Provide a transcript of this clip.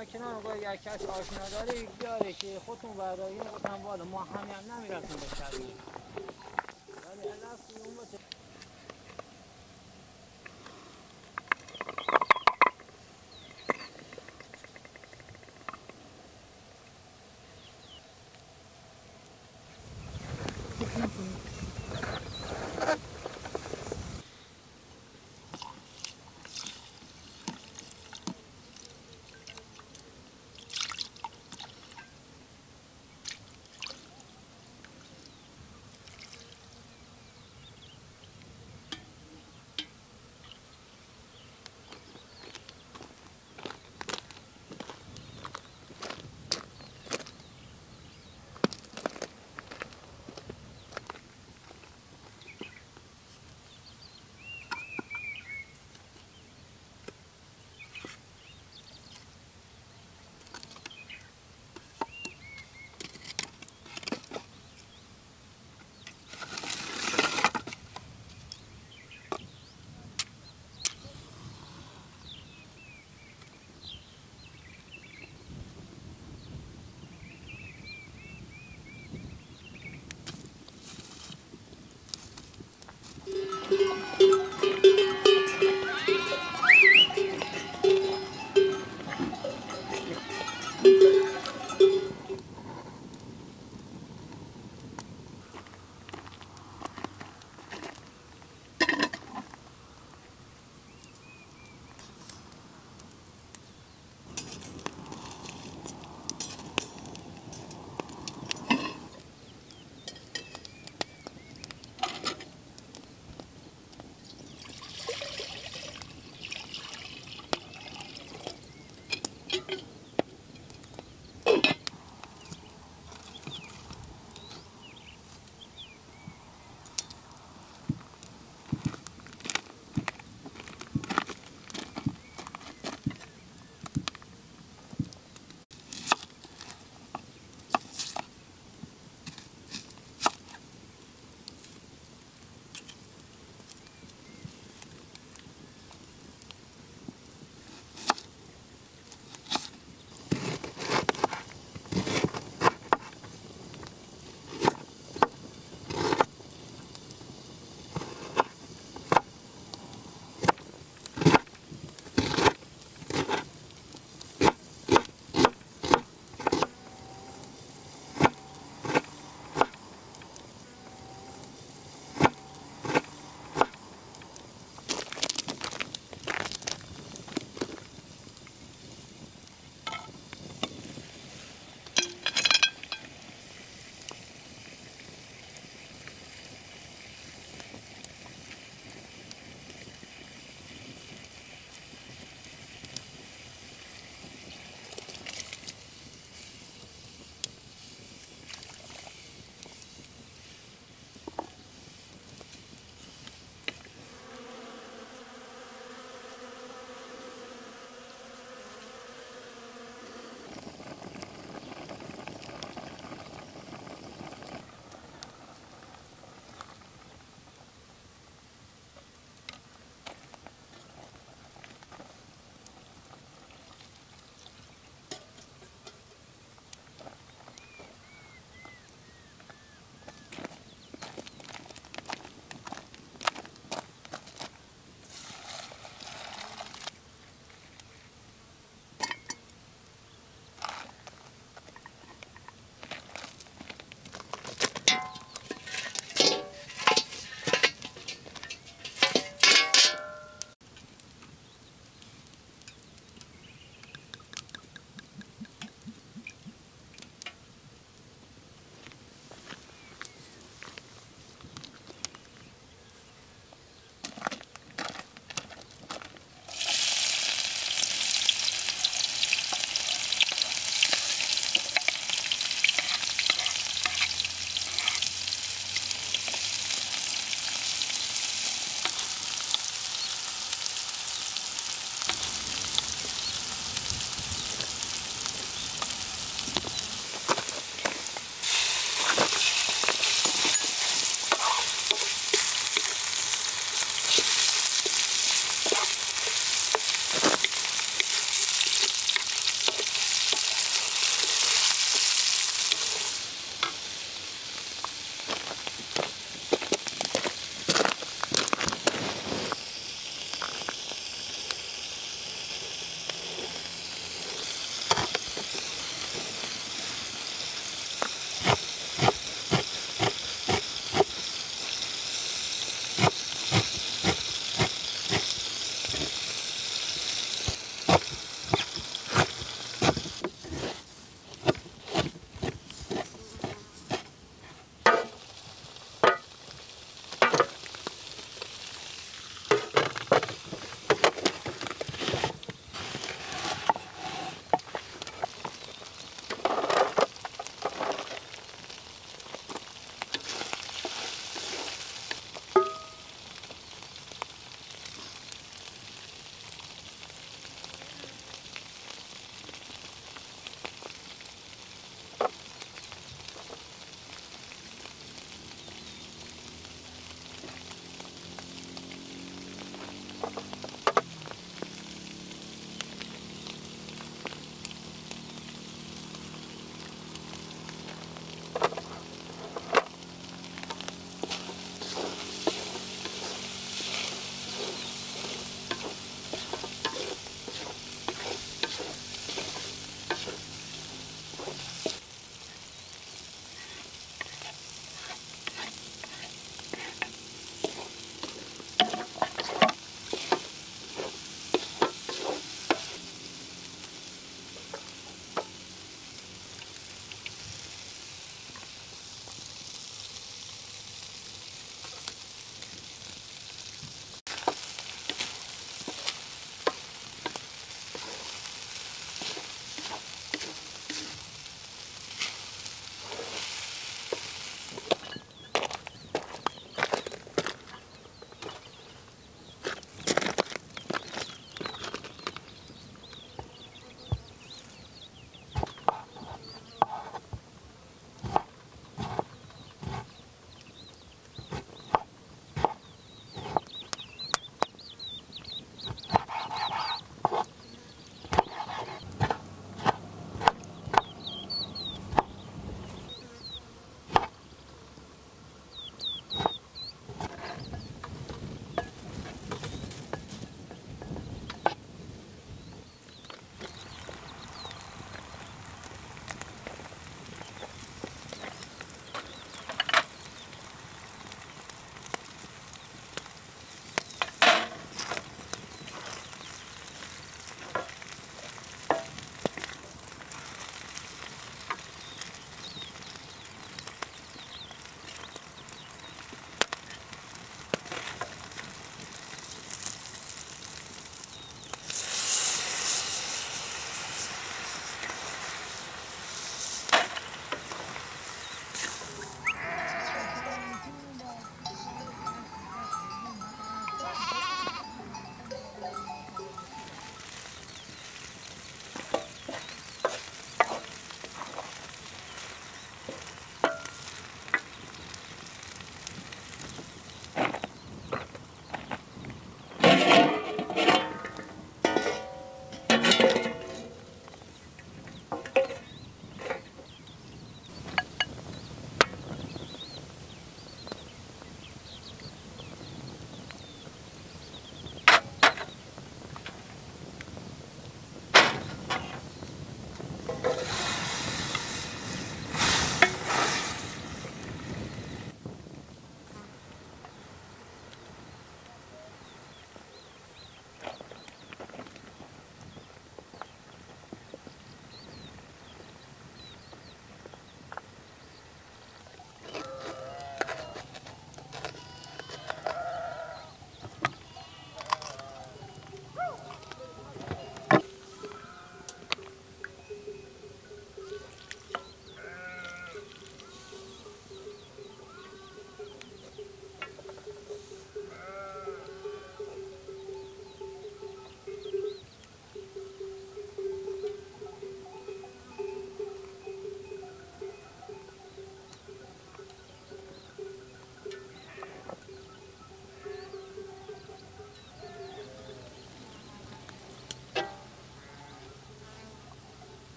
مکن آقا یک کس آشنا داره بیاره که خودتون بردارین خودتون والا ما همین یعنی نمی‌رفتیم به شبیه ولی الان اون